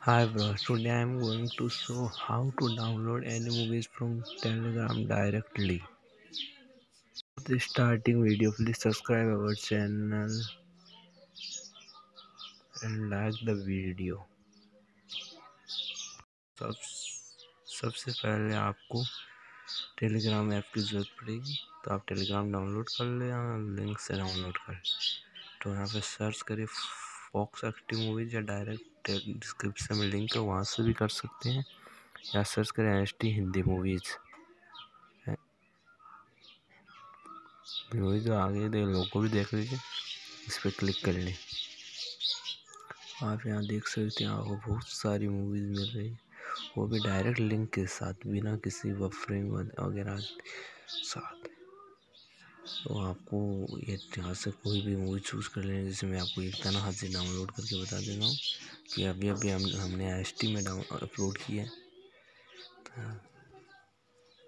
Hi bro, today I am going to show how to download any movies from Telegram directly. For the starting video, please subscribe our channel and like the video. सब सबसे पहले आपको Telegram app की ज़रूरत पड़ेगी तो आप Telegram download कर ले लिंक से डाउनलोड कर तो यहाँ पे सर्च करिए फॉक्स एक्टिव मूवीज़ या डायरेक्ट डिस्क्रिप्शन में लिंक है, वहाँ से भी कर सकते हैं। या सर्च करें S T Hindi movies movies आगे दे लोगों भी देख लीजिए। इस पर क्लिक कर लें। आप यहाँ देख सकते हैं, आपको बहुत सारी मूवीज़ मिल रही है। वो भी डायरेक्ट लिंक के साथ, बिना किसी बफरिंग वगैरह साथ। तो आपको ये से कोई भी मूवी चूज़ कर लें जैसे मैं आपको एक तना हाथ से डाउनलोड करके बता दे रहा हूँ कि अभी अभी हम, हमने टी में डाउन अपलोड किया है।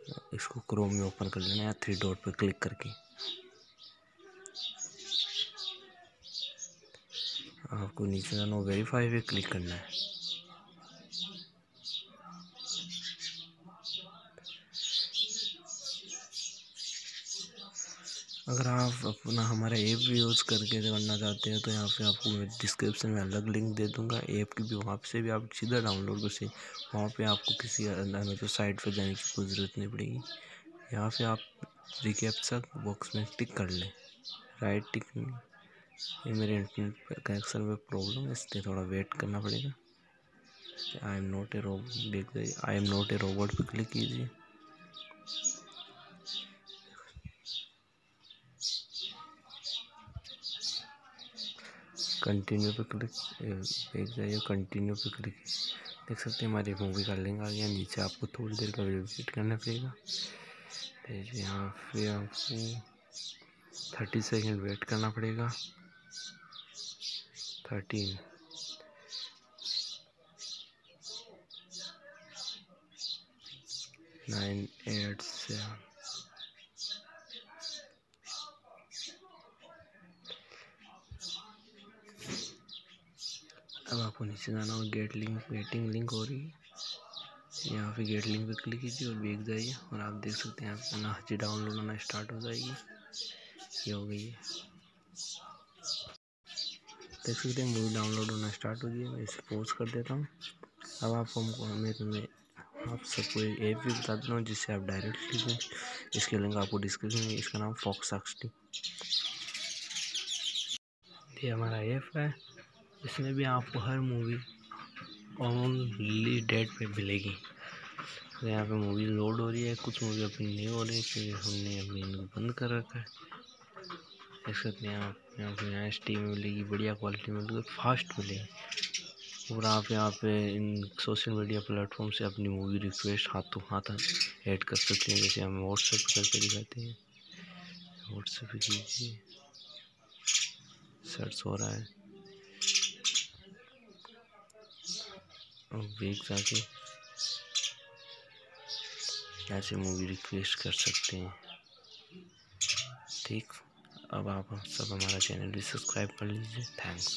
तो इसको क्रोम में ओपन कर लेना है थ्री डॉट पर क्लिक करके। आपको नीचे जाना वेरीफाई पे क्लिक करना है। अगर आप अपना हमारा ऐप भी यूज़ करके करना चाहते हैं तो यहाँ पे आपको मैं डिस्क्रिप्शन में अलग लिंक दे दूँगा। ऐप की भी, वहाँ से भी आप सीधा डाउनलोड कर सकें वहाँ पे आपको किसी तो साइट पर जाने की कोई ज़रूरत नहीं पड़ेगी। यहाँ पे आप रिकेप्चर बॉक्स में टिक कर लें। राइट टिक ये मेरे इंटरनेट कनेक्शन में प्रॉब्लम है, इसलिए थोड़ा वेट करना पड़ेगा। I am not a robot I am not a robot पर क्लिक कीजिए। कंटिन्यू पे क्लिक एक जाइए कंटिन्यू पे क्लिक देख सकते हैं हमारी मूवी का लिंक आ गया, नीचे आपको थोड़ी देर का विज़िट करना पड़ेगा। यहाँ पे आपको थर्टी सेकेंड वेट करना पड़ेगा। थर्टीन नाइन एट सेवन अब आपको नीचे जाना होगा गेट लिंक वेटिंग लिंक हो रही है। यहाँ पे गेट लिंक पे क्लिक कीजिए और बेग जाइए और आप देख सकते हैं, आपका नाची डाउनलोड होना स्टार्ट हो जाएगी। ये हो गई है। देख सकते हैं मूवी डाउनलोड होना स्टार्ट हो गई है। मैं इसे पोस्ट कर देता हूँ। अब आप हमको हमें तुम्हें, आप सबको एक ऐप भी बता देता हूँ, जिससे आप डायरेक्टली इसके लिंक आपको डिस्क्रिप्शन में, इसका नाम फॉक्स एक्सटी ये हमारा ऐप है। इसमें भी आपको हर मूवी ओनली डेट पे मिलेगी। तो यहाँ पे मूवी लोड हो रही है, कुछ मूवी अपनी नहीं हो रही क्योंकि हमने अभी इनको बंद कर रखा है। देख सकते हैं आप, यहाँ पे यहाँ टी में मिलेगी, बढ़िया क्वालिटी में मिलेगी फास्ट मिलेगी। और आप यहाँ पे इन सोशल मीडिया प्लेटफॉर्म से अपनी मूवी रिक्वेस्ट हाथों हाथ ऐड कर सकते हैं, जैसे हम व्हाट्सएप करके दिखाते हैं। व्हाट्सएप कीजिए। सर्च हो रहा है। वेग जाके ऐसे मूवी रिक्वेस्ट कर सकते हैं। ठीक, अब आप सब हमारा चैनल भी सब्सक्राइब कर लीजिए। थैंक्स